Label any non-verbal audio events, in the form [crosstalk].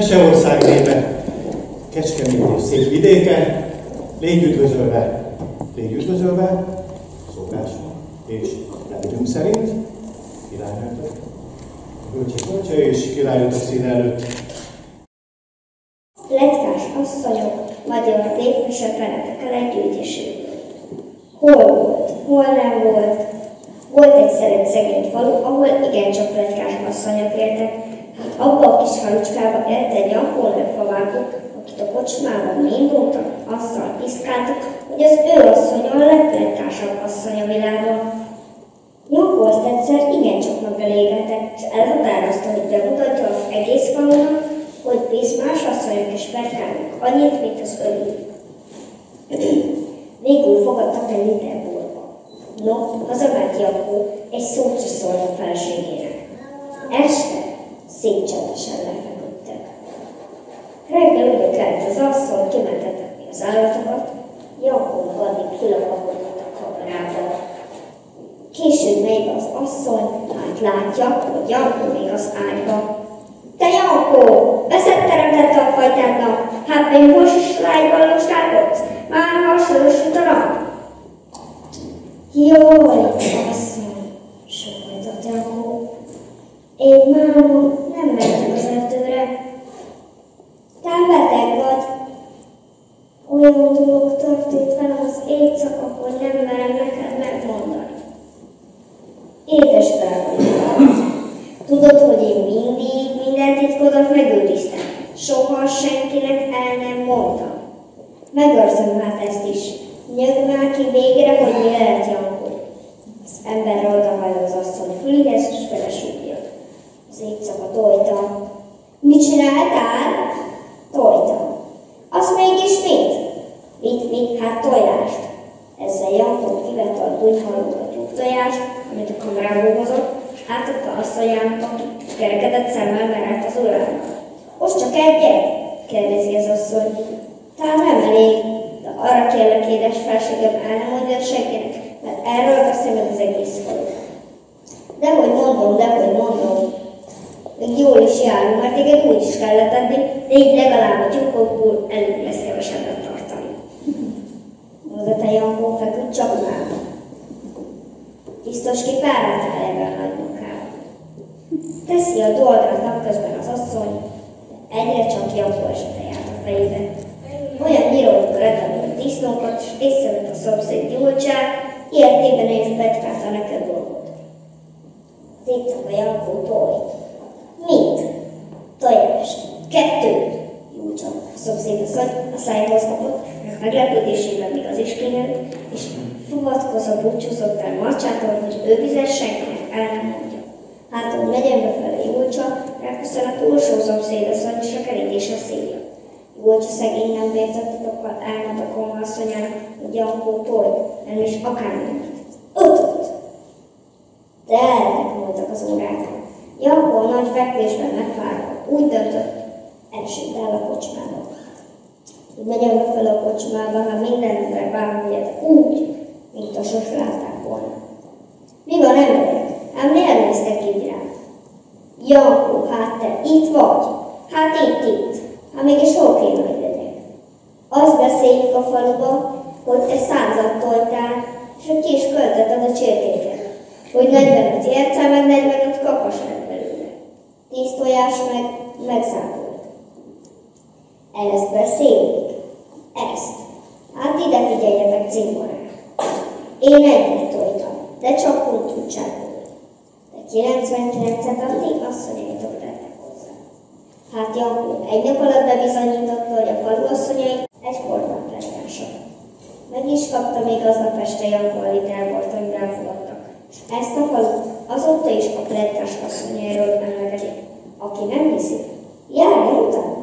Meseország népe, Kecskemét és szép vidéke, légy üdvözölve, légy üdvözölve, szokásunk és rendünk szerint, királynőtök, bölcsek bölcse és királynőtök színe előtt. Letkás asszonyok, magyar népmese feletekkel együtteséből. Hol volt, hol nem volt, volt egyszer egy szegény falu, ahol igencsak letkás asszonyok éltek. Abba a kis falucskába élt egy Jankó favágó, akit a kocsmában mindultak, azzal piszkáltak, hogy az ő asszonya a legletkásabb asszony a világon. Azt egyszer igencsak megelégette, és elhatározta, hogy bemutatja az egész falunak, hogy bizmás asszonyok és petkálnak annyit, mint az övé. [clears throat] Végül fogadtak egy liter No, hazament Jakó, egy szót sem szólt a feleségének. Este szép csendesen lefeküdtek. Reggel úgy kelt az asszony, kimentetetni az állatokat, Jakó addig kilapapodott a kamerába. Később még az asszony, hát látja, hogy Jakó még az ágyba. Te Jakó, veszed teremtette a fajtádnak, hát még most is lágyban lostágodsz, már hasonlósít a nap. Jaj, asszony, sokat Jakó. Én már mentem az erdőre. Te beteg vagy. Olyan dolog történt velem az éjszaka, hogy nem merem neked megmondani. Édes drága Tudod, hogy én mindig minden titkodat megőriztem. Soha senkinek el nem mondtam. Megőrzöm hát ezt is. Nyög már ki végre, hogy mi lehet Jankó. Az emberre odahajol az asszony fülihez, és belesúgja. Az éjszaka tojta. Mit csináltál? Tojta. Az mégis mit? Hát tojást. Ezzel Jankó a dunyhalót a tojást, amit a kamerából hozott, és átadta asszonyának, aki kerekedett szemmel merett az urának. Most csak egyet? kérdezi az asszony. Talán nem elég, arra kérlek, édes felségem, el nem mondja senkinek, mert erről beszél az egész falu. Dehogy mondom, dehogy mondom. Még jól is járunk, mert téged úgy is kellett adni, de így legalább a tyúkokból elég lesz kevesebbet tartani. Mondta te Jankó feküdt csak már. Biztos ki fáradtál ebben a nagy munkában. Teszi a dolgát napközben az asszony, egyre csak Jankó esete járt a fejébe. Olyan nyírókra letanult disznókat, és észrevett a szomszéd gyulcsát, értében és betkálta neked dolgot. a Jankó tojt. Mit? Tojást. Kettőt. Gyulcsa. A szomszéd a szájhoz kapott, meglepődésében még az is kinyert, és fuvatkozva búcsúzott el Marcsától, hogy ő vizet senkinek el nem mondja. Hát, hogy megyen befelé Júlcsa, ráköszön a túlsó szomszédasszony és a kerítés a szélja. Volt a szegény nem bértett titokkal elment a koma asszonyának, hogy Jankó tolt, nem is akármit. Ötöt! De ellenek voltak az órák. Jankó nagy fekvésben megvárva, úgy döntött, elsült el a kocsmába. Be fel a kocsmába, ha minden ember bármilyet úgy, mint a sos látták volna. Mi van emberek? Hát miért néztek így rám? Jankó, hát te itt vagy? Hát itt, itt. Hát mégis hol kéne, hogy legyek? Azt beszéljük a faluba, hogy te százat toltál, és hogy ki is költötted a csirkéket. Hogy 45 érce, meg 45 kapas lett belőle. 10 tojás meg megszámolt. Ezt beszéljük? ezt. Hát ide figyeljetek, cimborák. Én egyet tojtam, de csak úgy tudságolni. De 99-et addig asszonyaitól lettek hozzá. Hát Jankó egy nap alatt bebizonyította, hogy a falu asszonyai egy format legnások. Meg is kapta még aznap este Jankó a literbort, hogy rám fogadtak. És ezt a falut azóta is a pletykás asszonyairól emlegetik. Aki nem hiszi, jár el utána.